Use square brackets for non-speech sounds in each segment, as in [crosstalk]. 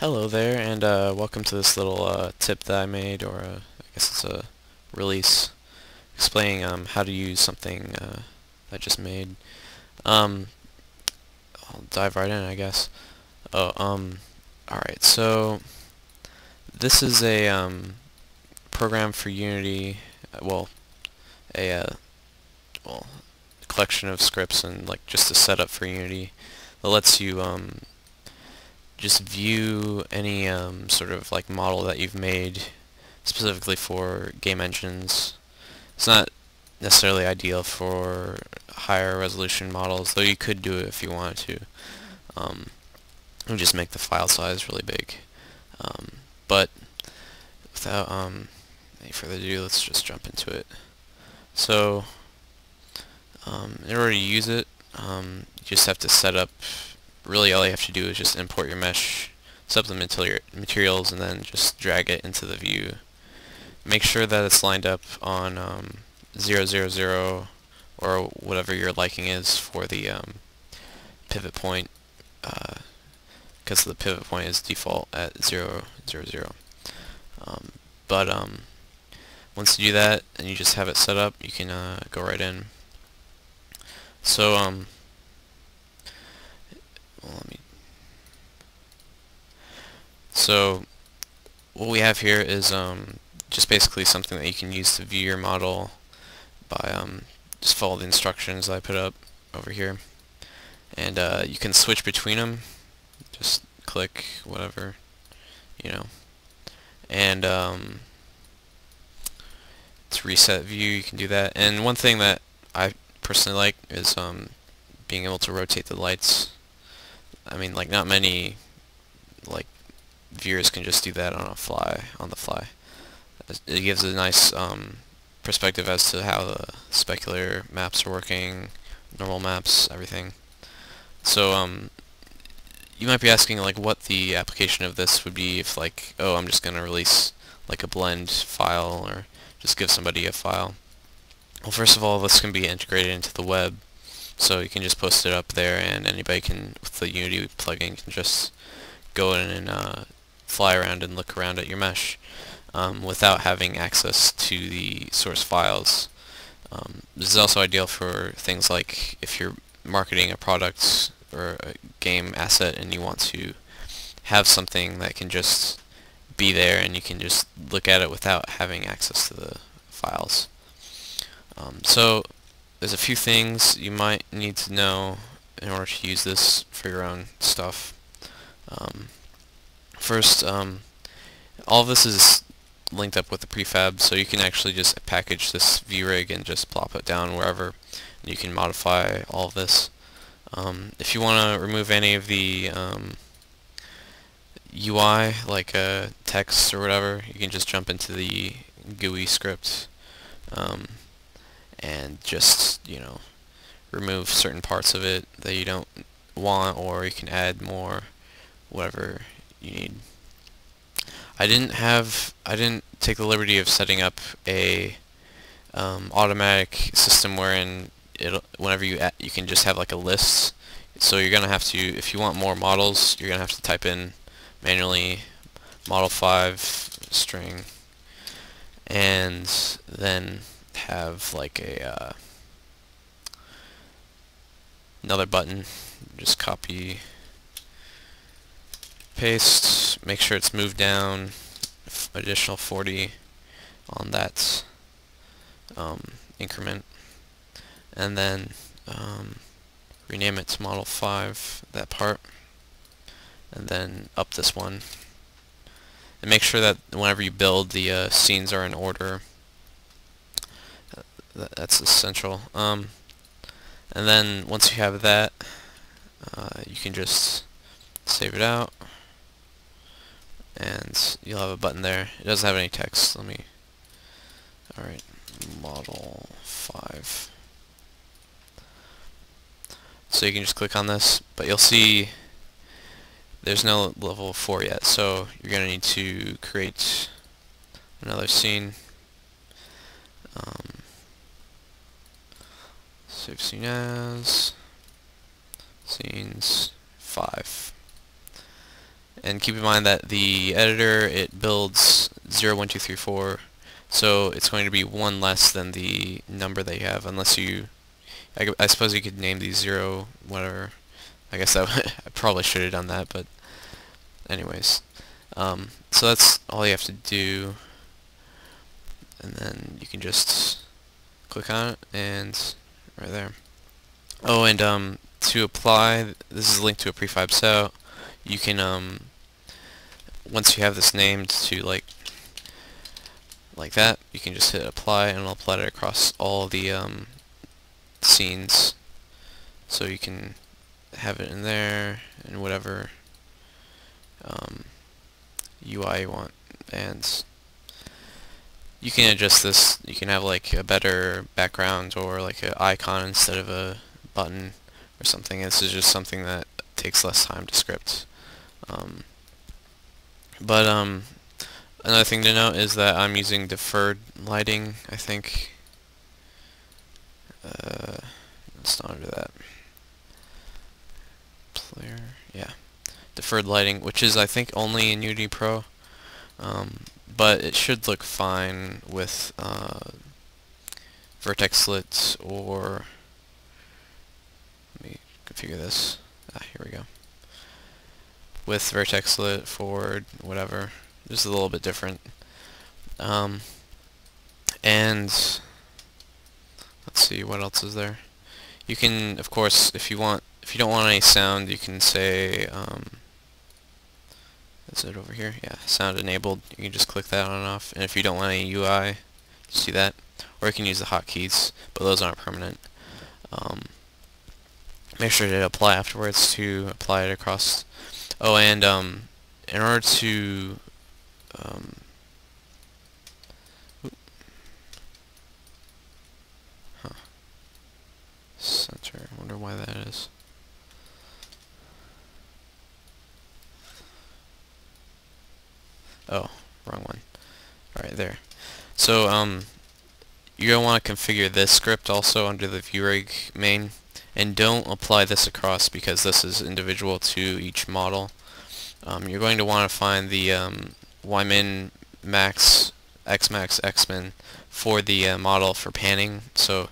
Hello there, and uh, welcome to this little uh, tip that I made, or uh, I guess it's a release explaining um, how to use something uh, I just made. Um, I'll dive right in, I guess. Oh, um, alright, so this is a um, program for Unity, uh, well, a uh, well, collection of scripts and like just a setup for Unity that lets you um, just view any um, sort of like model that you've made specifically for game engines. It's not necessarily ideal for higher resolution models, though you could do it if you wanted to. Um, and just make the file size really big. Um, but without um, any further ado, let's just jump into it. So, um, in order to use it, um, you just have to set up really all you have to do is just import your mesh, the materials, and then just drag it into the view. Make sure that it's lined up on um, 0, 0, 0, or whatever your liking is for the um, pivot point, because uh, the pivot point is default at 0, 0, 0. Um, but um, once you do that and you just have it set up, you can uh, go right in. So um, well, let me. So what we have here is um, just basically something that you can use to view your model by um, just follow the instructions I put up over here. And uh, you can switch between them. Just click whatever, you know. And um, to reset view, you can do that. And one thing that I personally like is um, being able to rotate the lights I mean, like, not many, like, viewers can just do that on a fly, on the fly. It gives a nice um, perspective as to how the specular maps are working, normal maps, everything. So, um, you might be asking, like, what the application of this would be if, like, oh, I'm just going to release, like, a blend file, or just give somebody a file. Well, first of all, this can be integrated into the web, so you can just post it up there and anybody can, with the Unity plugin, can just go in and uh, fly around and look around at your mesh um, without having access to the source files. Um, this is also ideal for things like if you're marketing a product or a game asset and you want to have something that can just be there and you can just look at it without having access to the files. Um, so there's a few things you might need to know in order to use this for your own stuff. Um, first, um, all this is linked up with the prefab, so you can actually just package this ViewRig and just plop it down wherever. You can modify all this. Um, if you want to remove any of the UI, um, like uh, text or whatever, you can just jump into the GUI script. And just, you know, remove certain parts of it that you don't want or you can add more, whatever you need. I didn't have, I didn't take the liberty of setting up a um, automatic system wherein it whenever you add, you can just have like a list. So you're gonna have to, if you want more models, you're gonna have to type in manually model 5 string and then have like a uh, another button. Just copy paste make sure it's moved down. Additional 40 on that um, increment. And then um, rename it to model 5 that part. And then up this one. And make sure that whenever you build the uh, scenes are in order that's essential. Um, and then once you have that, uh, you can just save it out, and you'll have a button there. It doesn't have any text. Let me. All right, model five. So you can just click on this, but you'll see there's no level 4 yet, so you're going to need to create another scene. Um, Save scene as. Scenes 5. and keep in mind that the editor it builds 0, 1, 2, 3, 4 so it's going to be one less than the number that you have unless you I, I suppose you could name these 0 whatever. I guess that [laughs] I probably should have done that but anyways. Um, so that's all you have to do. And then you can just click on it and right there. Oh and um, to apply this is linked to a prefab so you can um, once you have this named to like like that you can just hit apply and it'll apply it across all the um, scenes. So you can have it in there and whatever um, UI you want and you can adjust this you can have like a better background or like an icon instead of a button or something. This is just something that takes less time to script. Um, but um, another thing to note is that I'm using deferred lighting I think. Uh, let's not do that. Player yeah. Deferred lighting, which is I think only in Unity Pro, um, but it should look fine with uh, vertex slits or let me configure this. Ah, here we go. With vertex lit forward, whatever, just a little bit different. Um, and let's see what else is there. You can, of course, if you want, if you don't want any sound, you can say. Um, it over here? Yeah, sound enabled. You can just click that on and off. And if you don't want any UI, see that? Or you can use the hotkeys, but those aren't permanent. Um, make sure to apply afterwards to apply it across. Oh, and um, in order to um, huh. center. I wonder why that is. Oh, wrong one. Alright, there. So, um, you're going to want to configure this script also under the ViewRig main. And don't apply this across because this is individual to each model. Um, you're going to want to find the um, ymin max, xmax, xmin for the uh, model for panning. So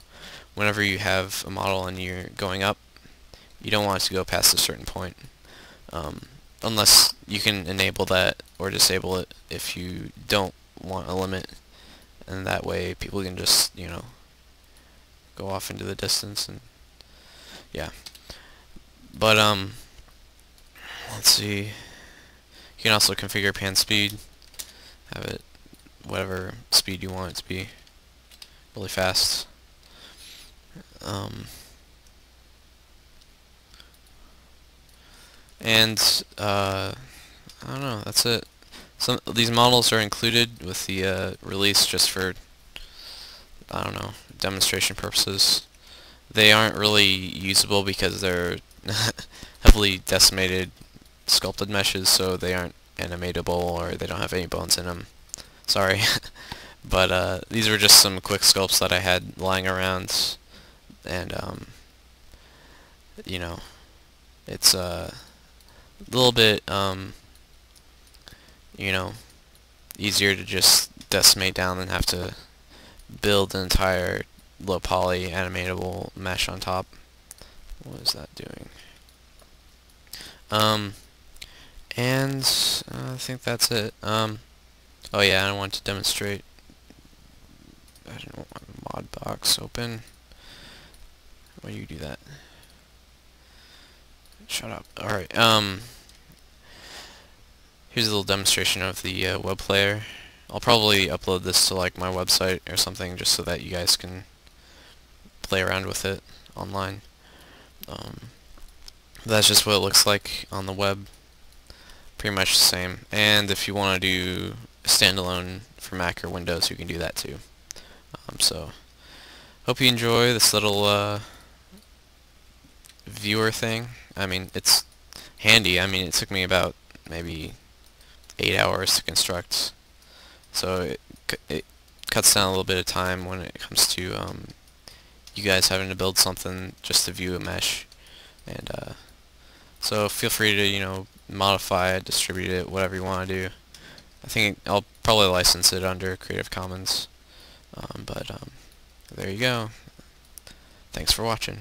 whenever you have a model and you're going up, you don't want it to go past a certain point. Um, unless you can enable that or disable it if you don't want a limit. And that way people can just you know go off into the distance and yeah. But um let's see. You can also configure pan speed. Have it whatever speed you want it to be. Really fast. Um, And, uh, I don't know, that's it. Some These models are included with the uh, release just for, I don't know, demonstration purposes. They aren't really usable because they're [laughs] heavily decimated sculpted meshes, so they aren't animatable or they don't have any bones in them. Sorry. [laughs] but uh, these were just some quick sculpts that I had lying around, and um, you know, it's uh, a little bit, um, you know, easier to just decimate down than have to build an entire low poly animatable mesh on top. What is that doing? Um, and uh, I think that's it. Um, oh yeah, I want to demonstrate. I don't want mod box open. Why do you do that? Shut up. Alright, um... Here's a little demonstration of the uh, web player. I'll probably upload this to like my website or something just so that you guys can play around with it online. Um, that's just what it looks like on the web. Pretty much the same. And if you want to do standalone for Mac or Windows, you can do that too. Um, so, hope you enjoy this little uh, viewer thing. I mean, it's handy. I mean, it took me about maybe eight hours to construct, so it, it cuts down a little bit of time when it comes to um, you guys having to build something just to view a mesh. And uh, so feel free to, you know, modify it, distribute it, whatever you want to do. I think I'll probably license it under Creative Commons. Um, but um, there you go. Thanks for watching.